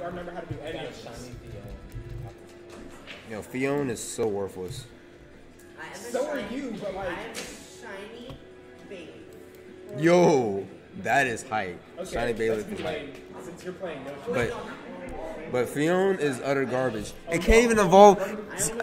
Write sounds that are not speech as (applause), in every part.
I remember how to do any of Shiny this. You know, Phione is so worthless. I am a So are you, but like- I am a shiny baby. Yo, that is hype. Okay, Shiny Bailiff let's is hype. Since you're playing Yoshi. But but Phione is utter garbage. It can't even evolve.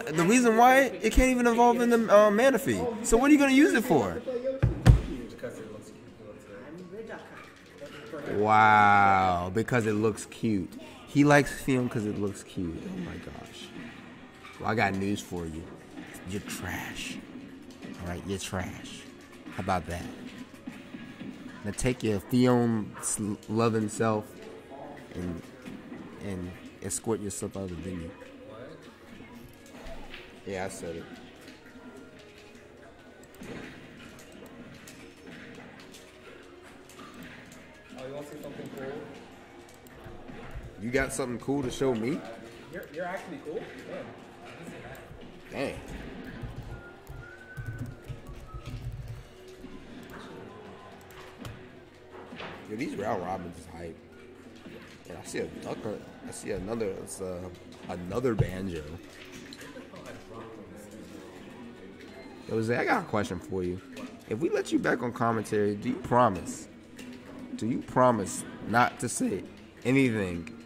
The reason why it can't even evolve in the uh, Manaphy. So what are you gonna use it for? Because it looks cute. It looks good. I'm Ridaka. Wow, because it looks cute. He likes Phione because it looks cute. Oh my gosh. Well, I got news for you. You're trash. All right, you're trash. How about that? Now take your Phione loving self and and escort yourself out of the venue. Yeah, I said it. Oh, you want to see something cool? You got something cool to show me? You're, you're actually cool. Yeah. Dang. Yo, these round robins is hype. And I see a duck. hunt. I see another. It's uh, another banjo. Yo, Jose, I got a question for you. If we let you back on commentary, do you promise? Do you promise not to say anything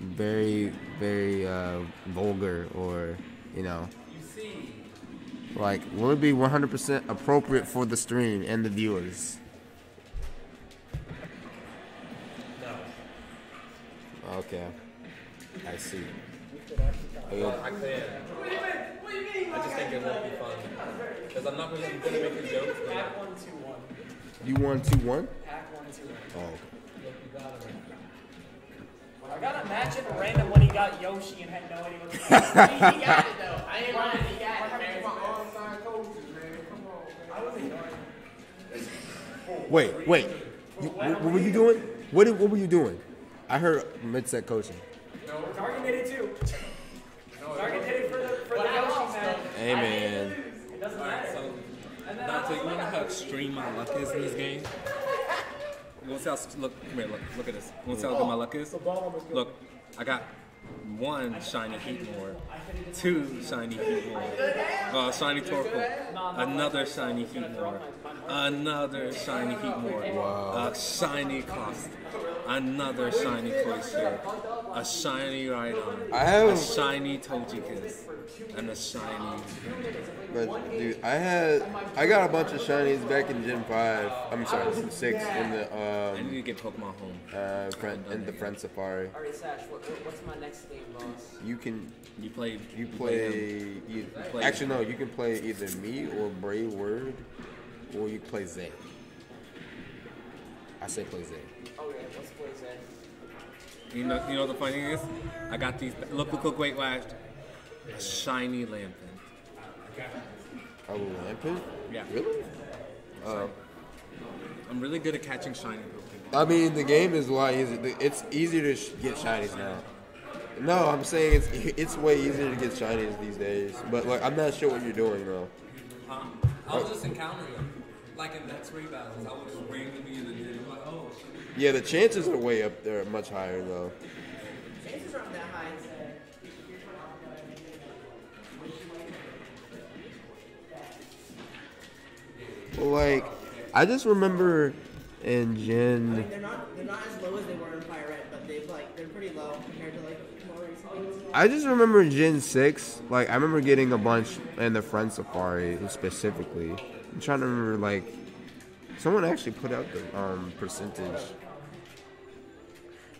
very, very uh, vulgar or, you know, like, will it be 100% appropriate for the stream and the viewers? No. Okay. I see. I can. I just think it won't be fun. Because I'm not really gonna make a joke. but Pack one, two, one. You won 2 1? Pack one, two, one. Oh, okay. I gotta imagine random when he got Yoshi and had no idea what he was. (laughs) He got it though. I ain't lying. He got it. man. I was ignoring. Wait, wait. You, what, what were you doing? What, did- what were you doing? I heard mid-set coaching. Target did it too. Target did it for the for the Yoshi man. Hey, man. It doesn't matter. So, Dante, you wanna know how extreme my luck is in this game? You wanna see how, look, come here, look, look at this. You wanna see how good my luck is? Look, I got one shiny Heatmor, two shiny Heatmor, uh, shiny Torkoal, another shiny Heatmor, another shiny Heatmor, a shiny Cost, another shiny Cloyster, a shiny Rhydon, I have- a shiny Togekiss, and a shiny But dude, I had I got a bunch of shinies back in Gen Five. I'm sorry, Gen Six in the I um need to get Pokemon home. uh friend in the friend Safari. Alright, Sash, what, what's my next game, boss? You can You play. you him. play either, play- actually no, you can play either me or Braveword, or you can play Zay. I say play Zay. You know, you know what the funny thing is? I got these. Look, look, look, wait, watch. A shiny Lampent. Oh, Lampent? Yeah. Really? Uh, I'm really good at catching shiny Pokemon. I mean, the game is a lot easier. It's easier to sh- get shinies now. No, I'm saying it's it's way easier to get shinies these days. But like, I'm not sure what you're doing though. Huh? I was just encountering them. Like in the X-ray battles, I would just randomly be in the gym. I'm like, oh, Yeah, the chances are way up there, much higher though. Chances aren't that high. But like, I just remember in Gen. They're not they're not as low as they were in Fire Red, but they've like they're pretty low compared to like more recent. I just remember in Gen six. Like, I remember getting a bunch in the Friend Safari specifically. I'm trying to remember like, someone actually put out the um percentage.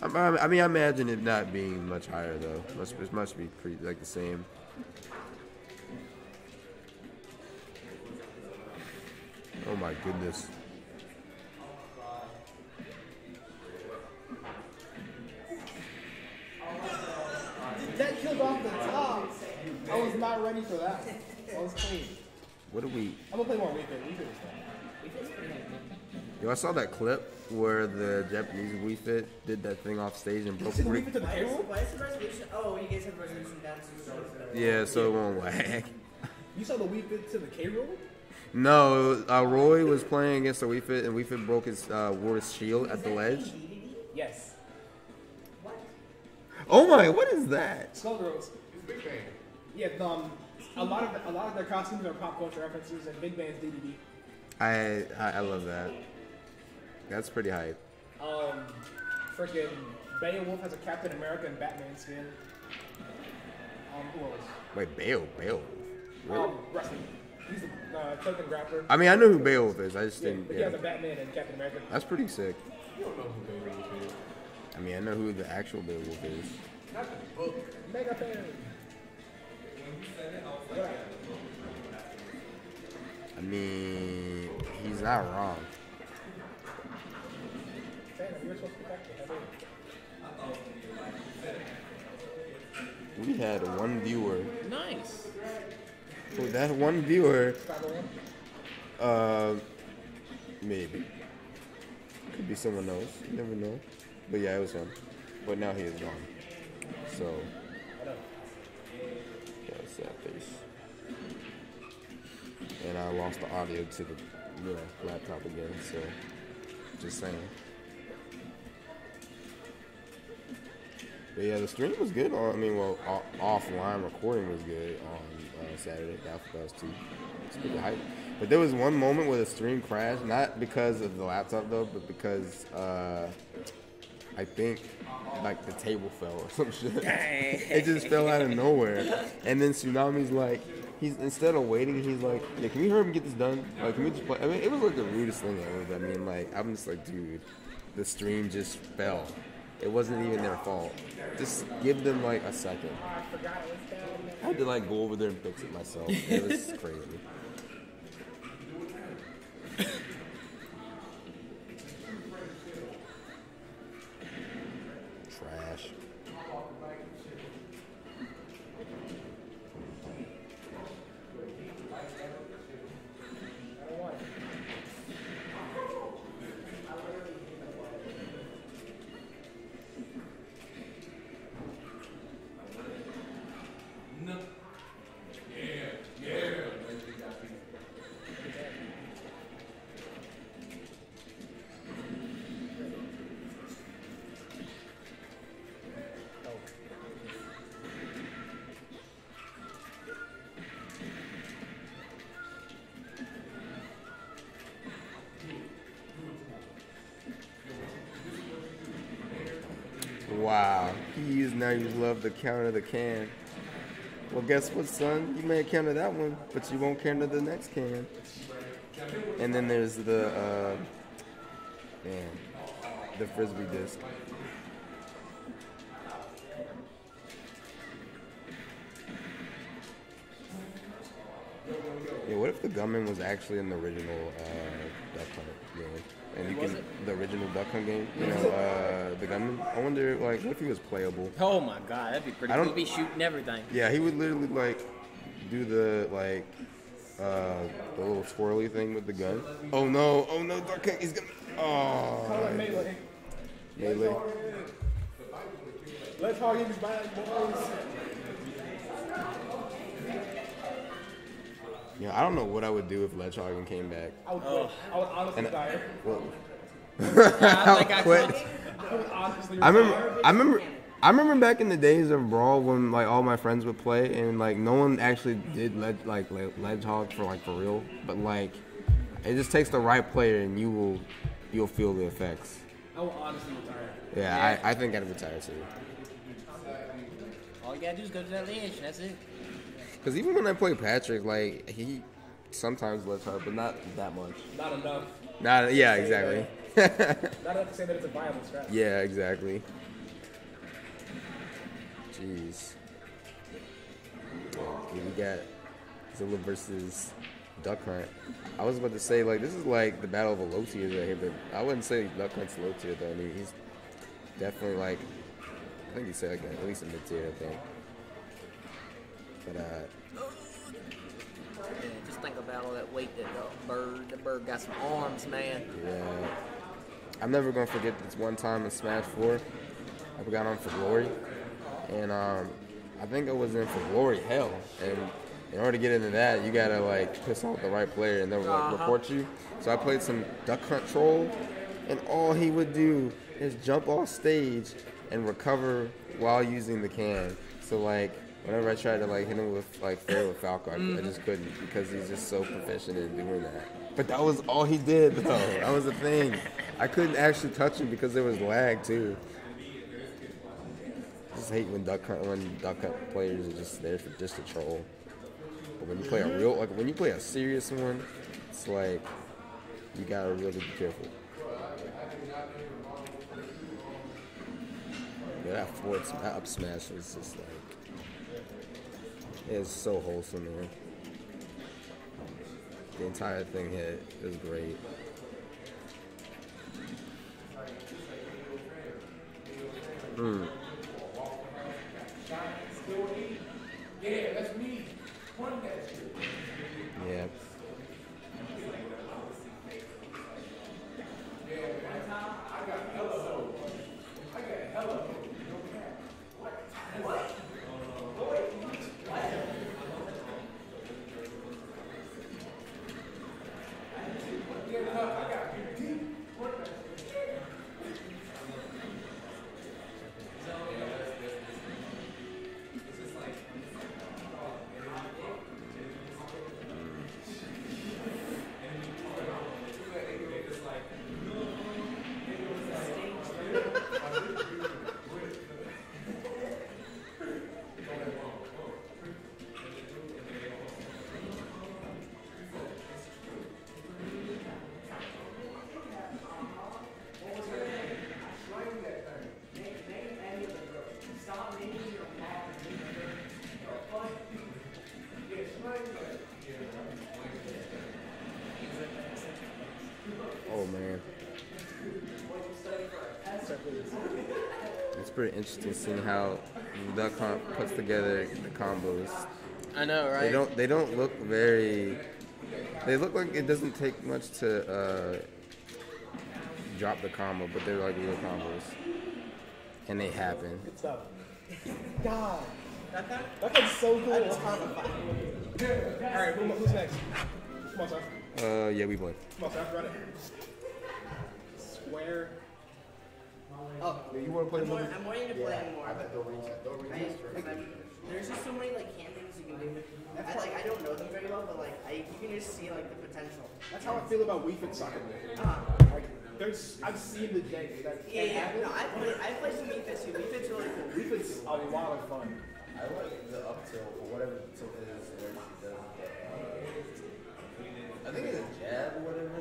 I, I I mean, I imagine it not being much higher though. Must it must be pretty like the same. Oh my goodness. That killed off the top. I was not ready for that. I was clean. What do we? I'm gonna play more Wii Fit. Wii Fit is fun. Yo, I saw that clip where the Japanese Wii Fit did that thing off stage and broke Did three. Wii Fit to the Why is, table? why is the resolution? Oh, you guys have resolution down to zero. Yeah, so it won't lag. You saw the Wii Fit to the K. Rool? No, uh, Roy was playing against the Wii Fit, and Wii Fit broke his uh, War's shield at the ledge. Yes. What? Oh my, what is that? Skullgirls. Yeah, um, a lot of a lot of their costumes are pop culture references and Big Band's DDD. I, I I love that. That's pretty hype. Um, freaking Beowulf has a Captain America and Batman skin. Um, who else? Wait, Bale, Bale. Really? Um, wrestling. He's the uh, token grappler. I mean, I know who Beowulf is. I just Yeah, didn't. but he has Yeah. a Batman and Captain America. That's pretty sick. You don't know who Beowulf is. I mean, I know who the actual Beowulf is. Mega fan. I mean, he's not wrong. Fan, you're supposed to protect it. We had one viewer. Nice. For that one viewer, 501. uh, maybe. Could be someone else. You never know. But yeah, it was him. But now he is gone. So, sad face. And I lost the audio to the you know, laptop again. So, just saying. But yeah, the stream was good. On, I mean, well, offline recording was good on uh, Saturday. That was too. It's pretty hype. But there was one moment where the stream crashed, not because of the laptop though, but because uh, I think like the table fell or some shit. it just fell out of nowhere. And then Tsunami's like, he's instead of waiting, he's like, yeah, can we hurry up and get this done? Like, can we just play? I mean, it was like the rudest thing ever. I mean, like, I'm just like, dude, the stream just fell. It wasn't even their fault. Just give them like a second. Oh, I forgot it was down. I had to like go over there and fix it myself. It was (laughs) crazy. Wow. He used now you love the counter of the can. Well, guess what, son? You may counter that one, but you won't counter the next can. And then there's the, uh, man, the frisbee disc. Yeah, what if the gunman was actually in the original uh, Duck Hunt game? And you can the original Duck Hunt game, you know, uh, the gunman. I wonder, like, what if he was playable? Oh my god, that'd be pretty I cool. don't- He'd be shooting everything. Yeah, he would literally like do the like uh the little swirly thing with the gun. Oh no! Oh no! Duck Hunt, he's gonna. Call it Oh, melee. melee. Let's hog his back, boys. Yeah, I don't know what I would do if ledge hogging came back. I would quit. I would honestly And- retire. Well, (laughs) I think I quit. quit. I would honestly I retire. remember. I remember. I remember back in the days of Brawl when like all my friends would play and like no one actually did led like le- ledge hog for like for real, but like it just takes the right player and you will you'll feel the effects. I will honestly retire. Yeah, I, I think I'd retire too. All you gotta do is go to that ledge, that's it. Because even when I play Patrick, like he sometimes lets hard, but not that much. Not enough. Not yeah, exactly. (laughs) Not enough to say that it's a viable strat. yeah, exactly. Jeez. We got Zelda versus Duck Hunt. I was about to say like this is like the battle of a low tier right here, but I wouldn't say Duck Hunt's low tier though. I mean he's definitely like I think he'd say like at least a mid tier, I think. But uh Yeah, just think about all that weight that the bird, the bird got some arms, man. Yeah. I'm never gonna forget this one time in Smash 4. I got on for Glory. And um I think I was in for Glory Hell. And in order to get into that, you gotta like piss off the right player and they'll like Uh-huh. report you. So I played some duck hunt troll and all he would do is jump off stage and recover while using the can. So like whenever I tried to like hit him with like fair with Falco, I, I just couldn't because he's just so proficient in doing that. But that was all he did though. (laughs) That was the thing. I couldn't actually touch him because there was lag too. I Just hate when duck hunt when duck hunt players are just there for just to troll. But when you play a mm-hmm. real like when you play a serious one, it's like you gotta really be careful. Yeah, that forward sm- that up smash was just like it was so wholesome, man. The entire thing hit. It was great. Mm. Yeah. Oh It's pretty interesting seeing how Duck Hunt puts together the combos. I know, right? They don't they don't look very they look like it doesn't take much to uh, drop the combo, but they're like real combos. And they happen. Good stuff. God, That guy? that guy's so cool. That's horrifying. All right, who, who's next? Come on, son. Uh yeah, we play. Come on, son. Run it. Square. Oh, You wanna play I'm, wa- I'm waiting to play more. I, like, there's just so many like can things you can do. I like I don't know them very well, but like I you can just see like the potential. That's how I feel about Wii Fit Soccer. Uh, Like, there's, I've seen the day that yeah, yeah. No, I play I play some Wii Fit too. Wii Fit's really cool. Wii Fit's a lot of fun. I like the up tilt or whatever the tilt is where she does I think it's a jab or whatever it is.